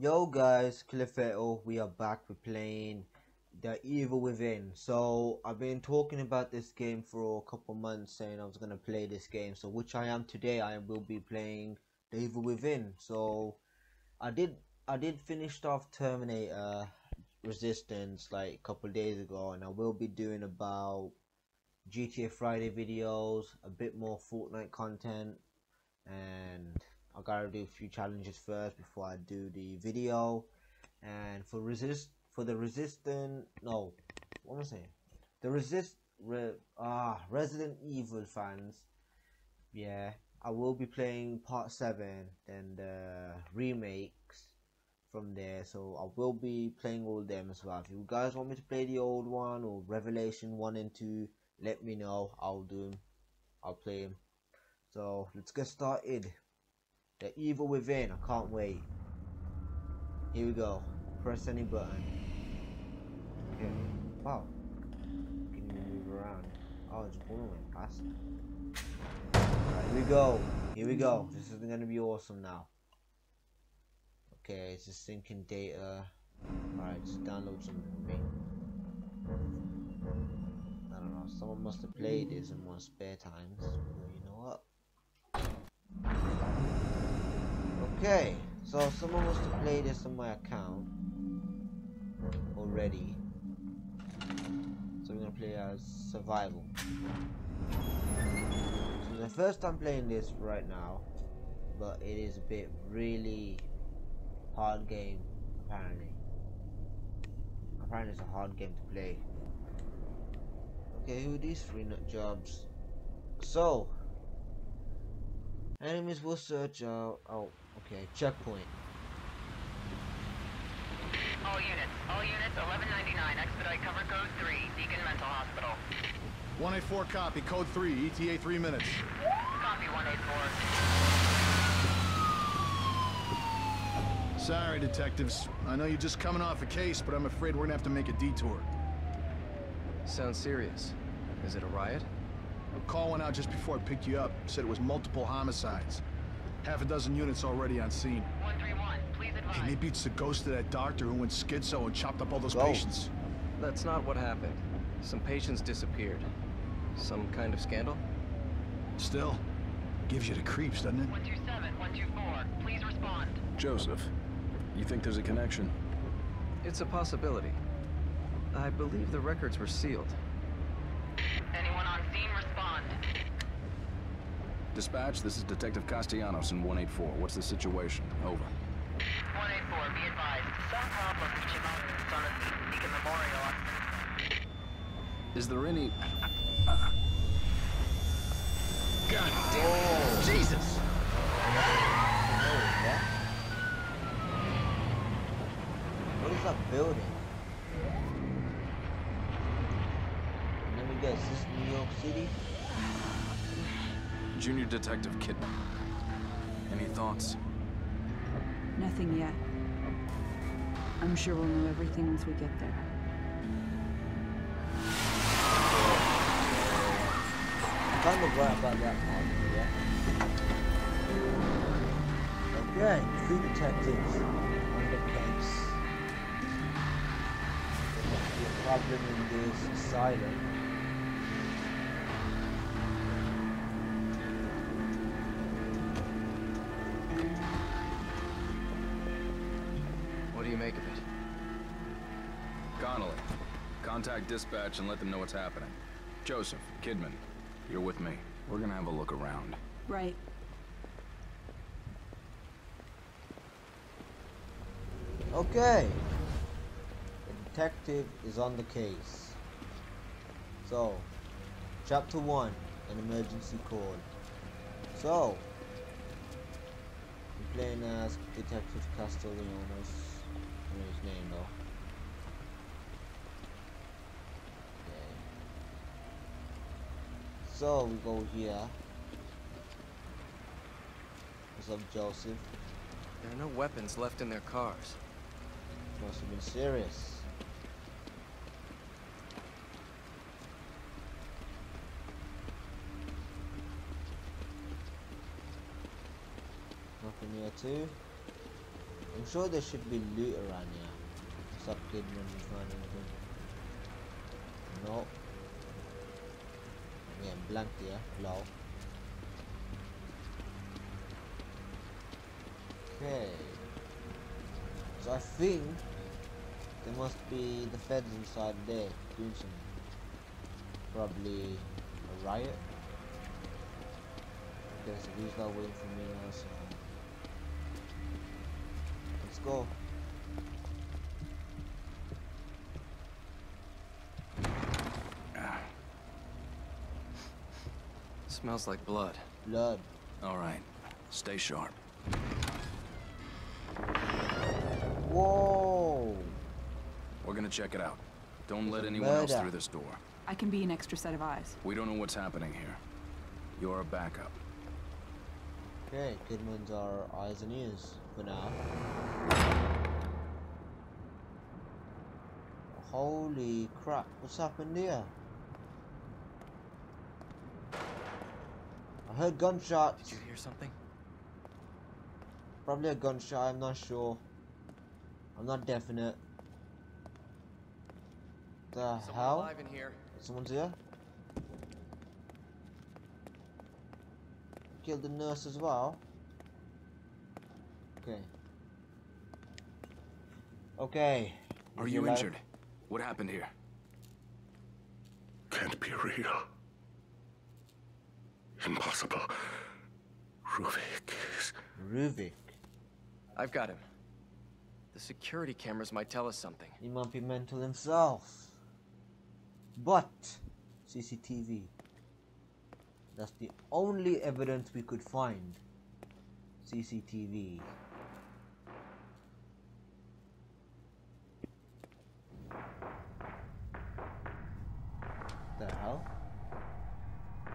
Yo guys, Cliffetto, we are back with playing The Evil Within. So I've been talking about this game for a couple months saying I was gonna play this game. So which I am today I will be playing The Evil Within. So I did I did finish off Terminator Resistance like a couple days ago and I will be doing about GTA Friday videos, a bit more Fortnite content and I gotta do a few challenges first before I do the video. And for resist for the resistant no, what am I saying? The resist re, ah Resident Evil fans, yeah, I will be playing part seven, then the remakes from there. So I will be playing all them as well. If you guys want me to play the old one or Revelation one and two, let me know. I'll do them. I'll play them. So let's get started. The evil within. I can't wait. Here we go. Press any button. Okay. Wow. Can even move around. Oh, it's one went past. Right, here we go. Here we go. This is gonna be awesome now. Okay, it's just syncing data. Alright, just download some thing. I don't know. Someone must have played this in more spare times. You know what? Okay, so someone wants to play this on my account already. So we're gonna play as survival. So the first time playing this right now, but it is a bit really hard game apparently. Apparently it's a hard game to play. Okay, who these three nut jobs? So enemies will search out. Oh, okay, checkpoint. All units, all units, 1199, expedite cover code 3, Beacon Mental Hospital. 184 copy, code 3, ETA 3 minutes. Copy 184. Sorry, detectives. I know you're just coming off a case, but I'm afraid we're gonna have to make a detour. Sounds serious. Is it a riot? A call went out just before I picked you up. Said it was multiple homicides. Half a dozen units already on scene. 131, please advise. Hey, maybe it's the ghost of that doctor who went schizo and chopped up all those Go. patients. That's not what happened. Some patients disappeared. Some kind of scandal? Still, gives you the creeps, doesn't it? 127, 124, please respond. Joseph, you think there's a connection? It's a possibility. I believe the records were sealed. Anyone on scene, respond. Dispatch, this is Detective Castellanos in 184. What's the situation? Over. 184, be advised. Some problem reaching out on the Beacon Memorial. Is there any... Uh, God damn it! Jesus! Oh, yeah. What is that building? And then we got is this New York City? Junior Detective Kidman? Any thoughts? Nothing yet. I'm sure we'll know everything once we get there. I'm kind of right about that part, yeah. Okay, three detectives on the case. There must be a problem in this asylum. Dispatch and let them know what's happening. Joseph, Kidman, you're with me. We're gonna have a look around. Right. Okay. The detective is on the case. So, chapter 1 An emergency call. So, I'm playing as Detective Castellanos. I know his name though. Okay. So, we go here. What's up, Joseph? There are no weapons left in their cars. Must have been serious. Nothing here too. I'm sure there should be loot around here. What's up, kid? When No. Blank here. Okay. So I think there must be the feds inside there doing some probably a riot. Okay, so these guys waiting for me now, so let's go. Smells like blood. Blood. All right. Stay sharp. Whoa! We're gonna check it out. Don't let a anyone else through this door. I can be an extra set of eyes. We don't know what's happening here. You're a backup. Okay, Kidman's our eyes and ears for now. Holy crap, what's happened here? I heard gunshots. Did you hear something? Probably a gunshot, I'm not sure. I'm not definite. The Someone hell? alive in here. Someone's here? Killed the nurse as well. Okay. Okay. Are Is you he alive? injured? What happened here? Can't be real. Impossible. Ruvik is... Ruvik. I've got him. The security cameras might tell us something. He might be mental himself. But CCTV. That's the only evidence we could find. CCTV. The hell?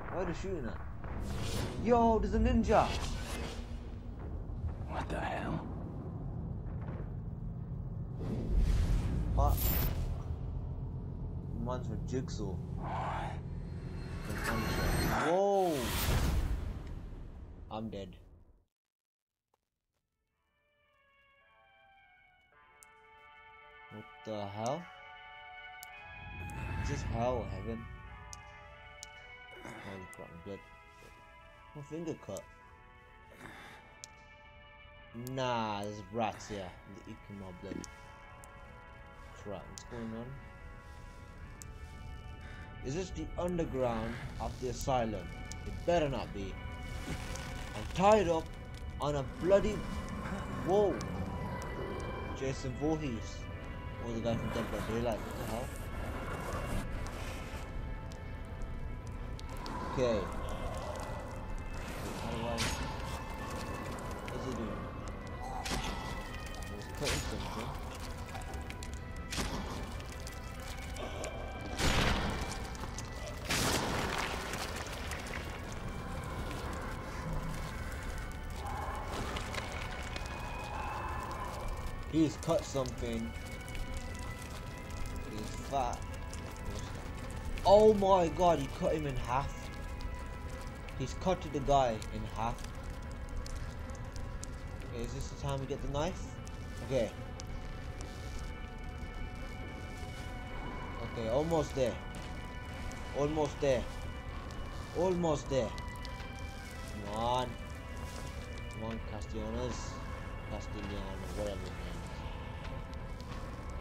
Why are they shooting at? Yo, there's a ninja! What the hell? What? Mine's for Jigsaw. The Whoa! I'm dead. What the hell? Is this hell or heaven? Holy crap, I'm dead. My finger cut. Nah, there's rats here. Eating blood. Crap, what's going on? Is this the underground of the asylum? It better not be. I'm tied up on a bloody. Whoa! Jason Voorhees. Or the guy from Dead by Daylight. What the hell? Okay. He's cut something. He's fat. Oh my god, he cut him in half. He's cut the guy in half. Is this the time we get the knife? Okay. Okay, almost there. Almost there. Almost there. Come on. Come on, Castellanos. Castellano, whatever his.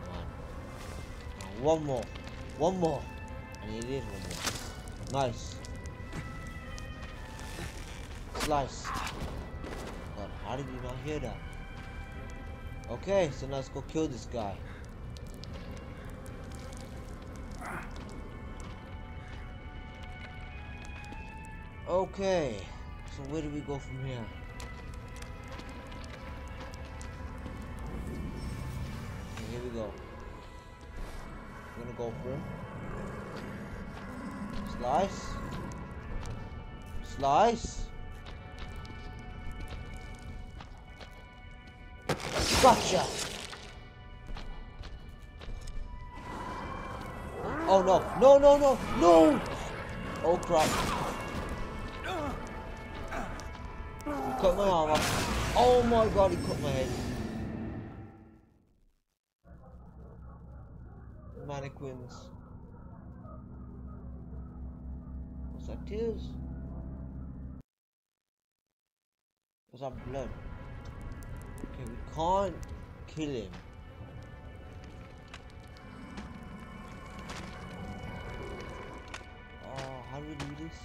Come on. One more. One more. And it is one more. Nice. Slice. How did you not hear that? Okay, so now let's go kill this guy. Okay, so where do we go from here? Okay, here we go. Gonna go him. Slice. Slice. Gotcha! Oh no, no, no, no, no! Oh crap. He cut my arm off. Oh my god, he cut my head. Mannequins. Was that tears? Was that blood? Okay, we can't kill him. Oh, how do we do this?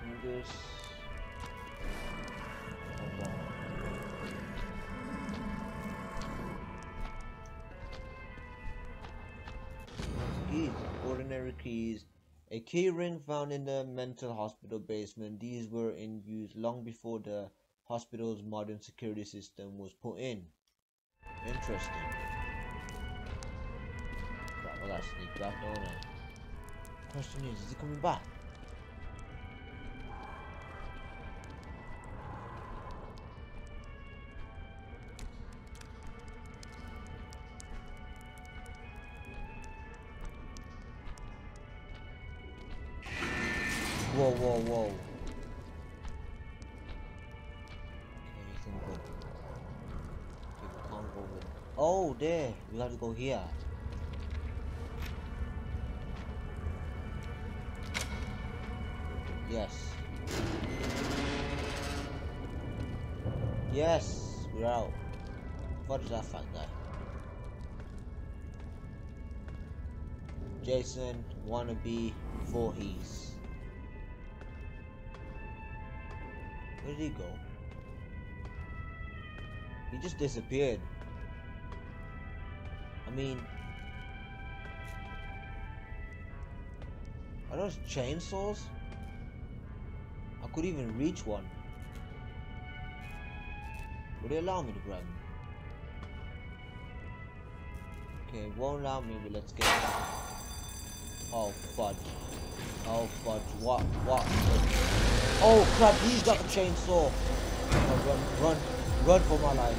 Can we. Hold on. keys, ordinary keys, a key ring found in the mental hospital basement. These were in use long before the hospital's modern security system was put in. Interesting. Gotta sneak back, don't I? Question is, is he coming back? Here. Yes. Yes, we're out. What is that fat guy? Jason wannabe Voorhees. Where did he go? He just disappeared. I mean, are those chainsaws? I could even reach one. Would it allow me to grab them? Okay, won't allow me, but let's get. Oh, fudge. Oh, fudge. What? What? Oh, crap, he's got the chainsaw. Oh, run, run, run for my life.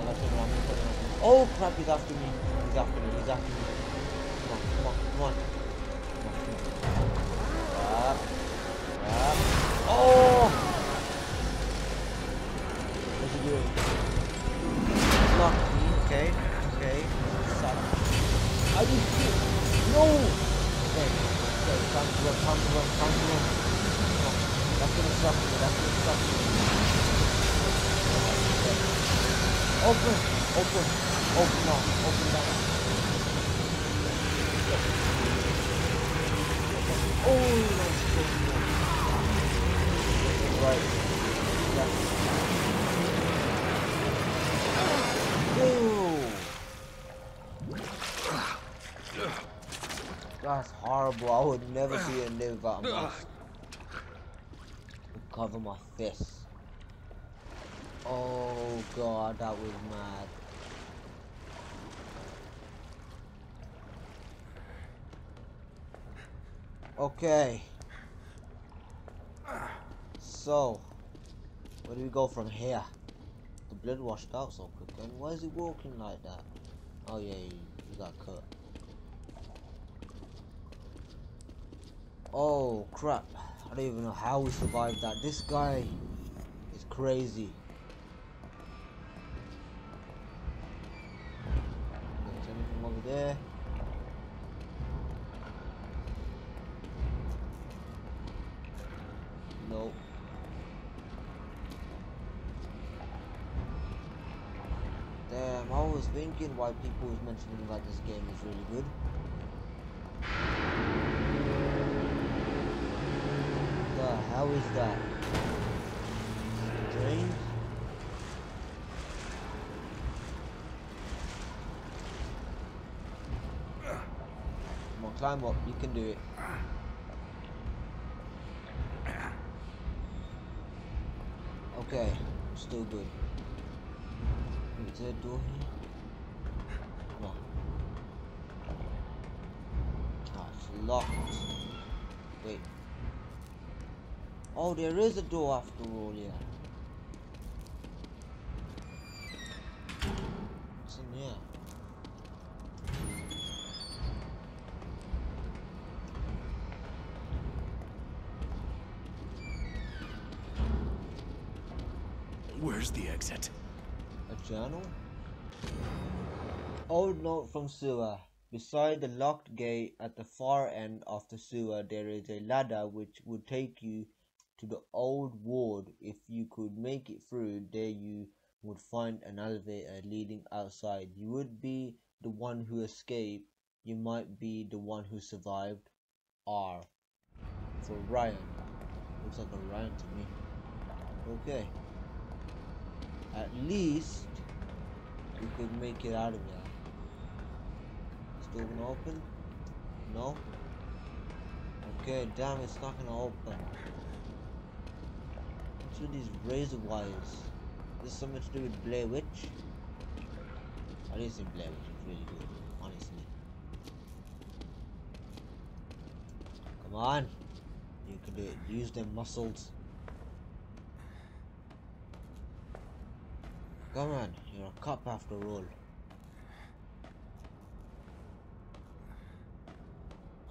Okay, okay. Oh, crap, he's after me. He's after me, he's after me. Come on, come on, come on. Come on, come on. Crap. Crap. Oh! What's he doing? Block me, okay, okay. Son. I it. No! Okay, okay, time to run, time to run, time to run. That's gonna suck me, that's gonna suck me. Open, open, open now, open now. Oh, that's good. Right. Ooh. That's horrible. I would never see a live that much. Cover my fist. Oh god, that was mad. Okay. So, where do we go from here? The blood washed out so quick. And why is he walking like that? Oh yeah, he, he got cut. Oh crap. I don't even know how we survived that. This guy is crazy. There's anything over there? Nope. Damn, Thinking why people was mentioning that this game is really good. The hell is that? Drain? Come on, climb up. You can do it. Okay, still good. Is there a door here? No. Ah, it's locked. Wait. Oh, there is a door after all, yeah. What's in here? Where's the exit? A journal? Oh, Old note from sewer. Beside the locked gate at the far end of the sewer, there is a ladder which would take you to the old ward. If you could make it through, there you would find an elevator leading outside. You would be the one who escaped. You might be the one who survived. R. For Ryan. Looks like a Ryan to me. Okay. At least we could make it out of there. Still gonna open? No? Okay, damn, it's not gonna open. What's with these razor wires? Is this something to do with Blair Witch? I didn't think Blair Witch really good, honestly. Come on! You can do it. Use them muscles. Come on, you're a cop after all.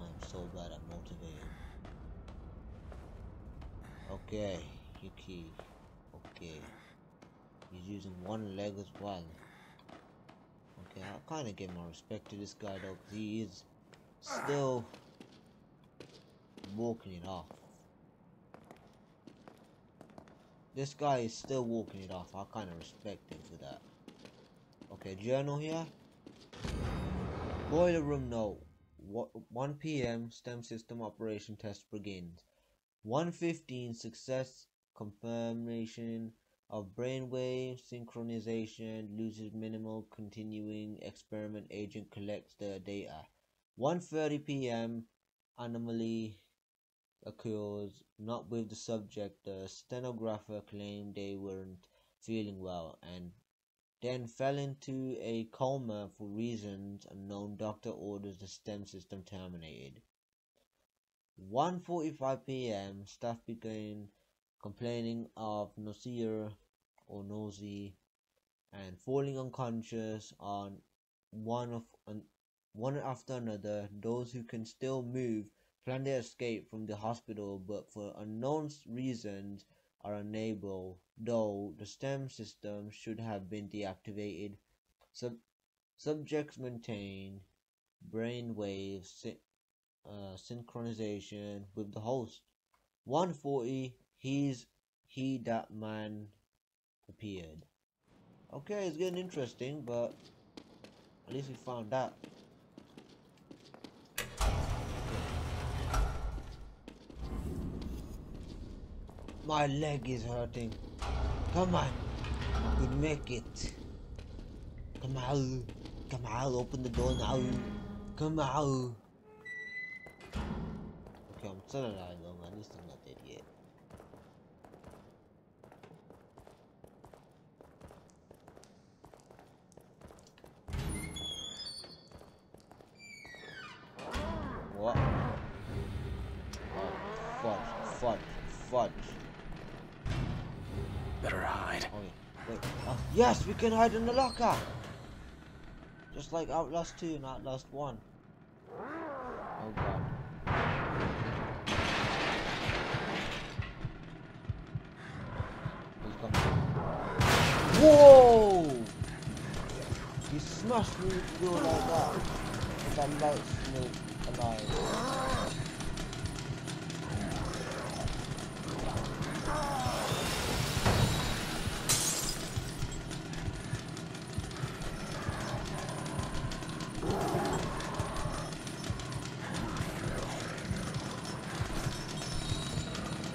I'm so motivating. Okay, Yuki. Okay. He's using one leg as well. Okay, I'll kind of give more respect to this guy though, because he is still walking it off. This guy is still walking it off. I kind of respect him for that. Okay, journal here. Boiler room note. Wha- 1 p.m. STEM system operation test begins. 1.15 success confirmation of brainwave synchronization loses minimal continuing experiment agent collects the data. 1:30 p.m. anomaly occurs not with the subject. The stenographer claimed they weren't feeling well and then fell into a coma for reasons unknown. Doctor orders the STEM system terminated. 1:45 p.m. Staff began complaining of nausea or nausea and falling unconscious on one of one after another. Those who can still move plan their escape from the hospital, but for unknown reasons are unable. Though the STEM system should have been deactivated, Sub- subjects maintain brainwave sy- uh, synchronization with the host. 140 he's he that man appeared. Okay, it's getting interesting, but at least we found out. My leg is hurting. Come on, we make it. Come on, come on, open the door now. Come on. Okay, I'm still alive though, man. At least I'm not dead yet. What? Oh, fudge, fudge, fudge. Yes, we can hide in the locker! Just like Outlast 2 and Outlast 1. Oh god. He's coming. Whoa! He smashed me door like that. With that light snake alive.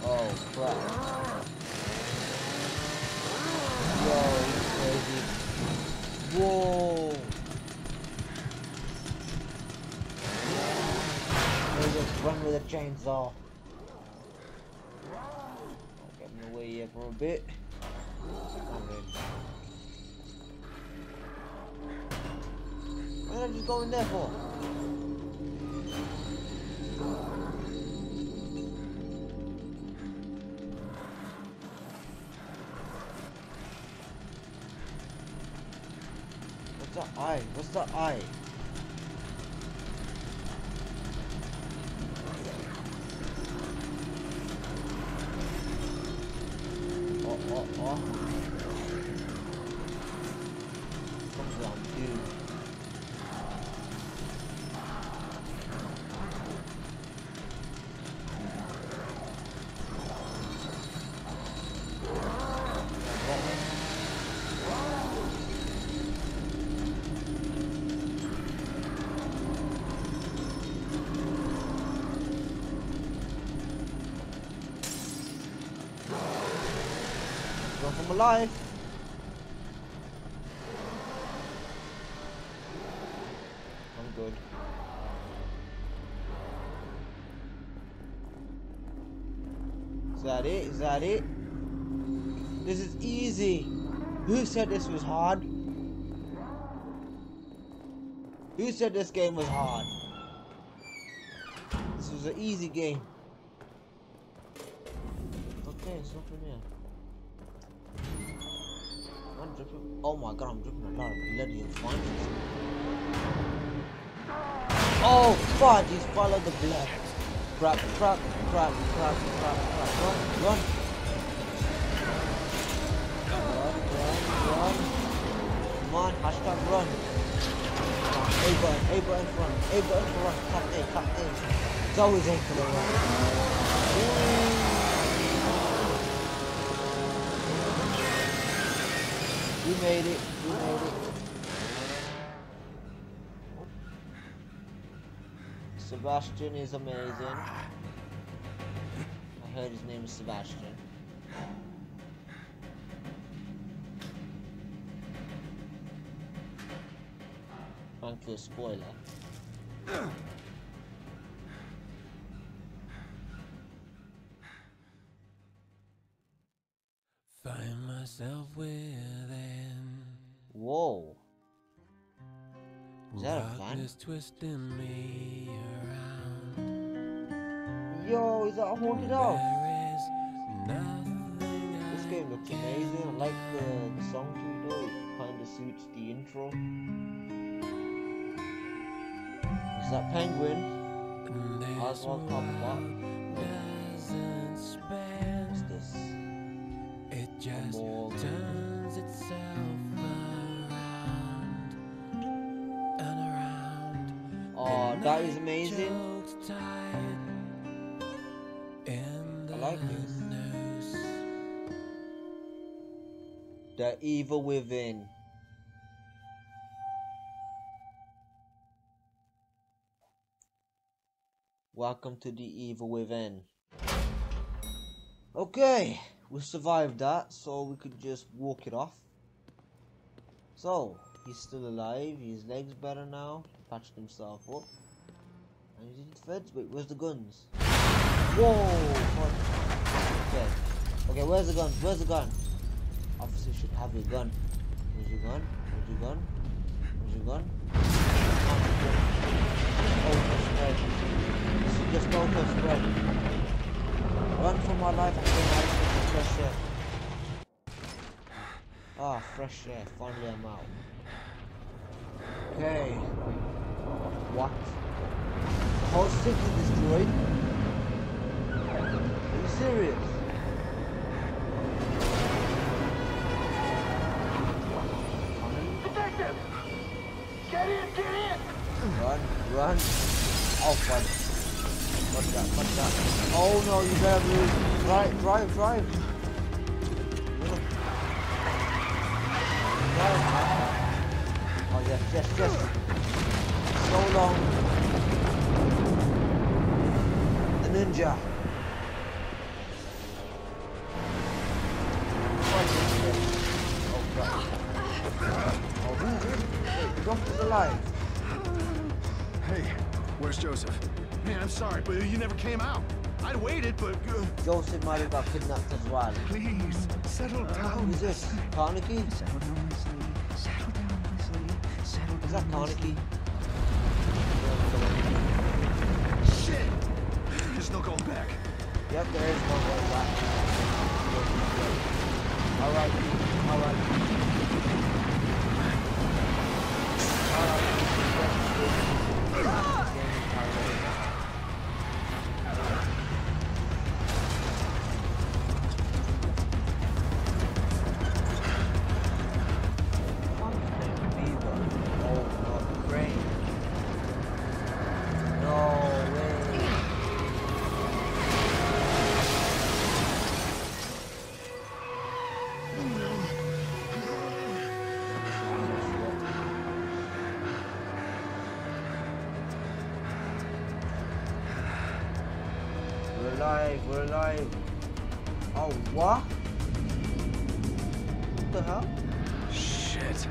Oh crap. Yo, he's crazy. Whoa. They just run with a chainsaw. I'll get a bit. What did I just go in there for? What's the eye? What's the eye? Oh, oh, oh. Comes around, dude. I'm alive. I'm good. Is that it? Is that it? This is easy. Who said this was hard? Who said this game was hard? This was an easy game. Okay, it's nothing here. Dripping. Oh my god, I'm dripping a lot of bloody infancies. Oh, fuck, he's followed the blood. Crap, crap, crap, crap, crap, crap. Run, run. Run, run, run. Come on, hashtag run. A button, A button for run, A button for run. Tap A, tap A. It's always A for the run. We made it. We made it. Sebastian is amazing. I heard his name is Sebastian. Thank you, spoiler. Fan? Twisting me around. Yo, is that a haunted house? There is nothing This game looks amazing. I like the, the song too though. It kind of suits the intro. Is that Penguin? Oswald Cobblepot. What's this? It just that is amazing. I like this. The Evil Within. Welcome to the Evil Within. Okay, we survived that, so we could just walk it off. So, he's still alive, his leg's better now, patched himself up. And he's in the feds. Wait, where's the guns? Whoa! Okay. Okay, where's the gun? Where's the gun? Officer should have your gun. Where's your gun? Where's your gun? Where's your gun? Auto spread. This is just auto spread. Run for my life and get out of the fresh air. Ah, fresh air. Finally I'm out. Okay. What? The whole city destroyed? Are you serious? Detective! Get in, get in! Run, run. Oh, fun. What's that? What's that? Oh no, you better move. Drive, drive, drive. Drive. Oh, yes, yes, yes. So long. Ninja. Oh, crap. Oh. Wait, Jump is alive. Hey, where's Joseph? Man, I'm sorry, but you never came out. I'd waited, but uh, Joseph might have got kidnapped as well. please settle down. Who's this? Carnegie? Settle down, Wesley. Settle down, Wesley. Settle down. Is that Carnegie? No going back. Yep, there is no going back. Alright, alright. We're alive, we're alive. Oh, what? the hell? Shit.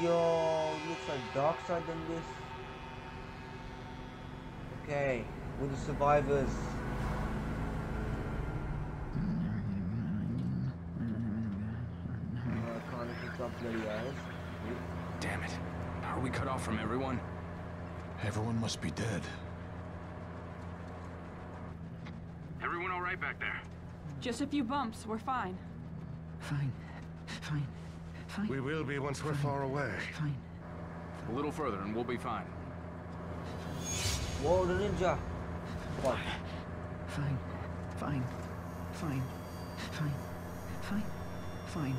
Yo, looks like dark side than this. Okay, with the survivors. Uh, can't pick up bloody eyes. Damn it. Are we cut off from everyone? Everyone must be dead. Everyone all right back there? Just a few bumps. We're fine. Fine. Fine. Fine. We will be once we're far away. Fine. A little further and we'll be fine. Whoa, the ninja. What? Fine. Fine. Fine. Fine. Fine. Fine.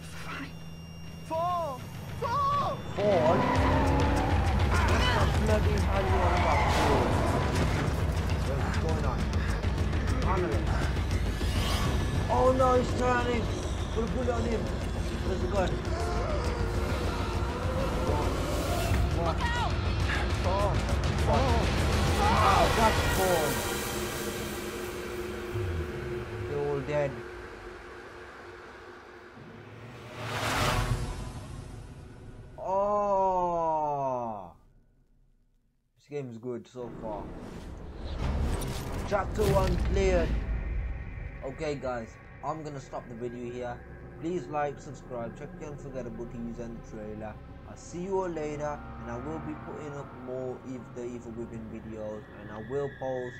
Fine. Fall! Fall! Fall? What the bloody hell you on about? Fall? What's going on? Handle. Oh no, he's turning. Put a bullet on him. Where's the gun? Wow, that's fall. They're all dead. Oh, this game is good so far. Chapter one cleared. Okay, guys, I'm gonna stop the video here. Please like, subscribe, check the unforgettable and the trailer. I'll see you all later, and I will be putting up more Eve the Evil Within videos, and I will post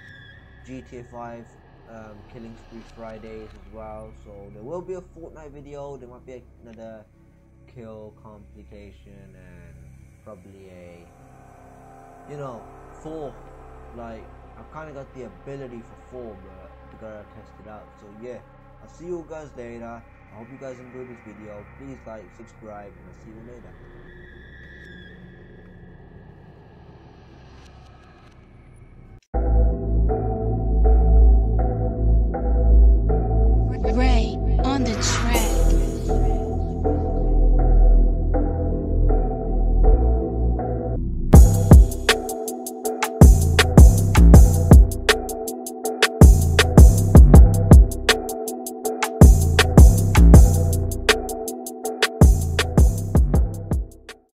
GTA 5 um, Killing Spree Fridays as well. So there will be a Fortnite video. There might be another kill complication and probably a you know four like I've kind of got the ability for four but we gotta test it out so yeah I'll see you guys later I hope you guys enjoyed this video please like subscribe and I'll see you later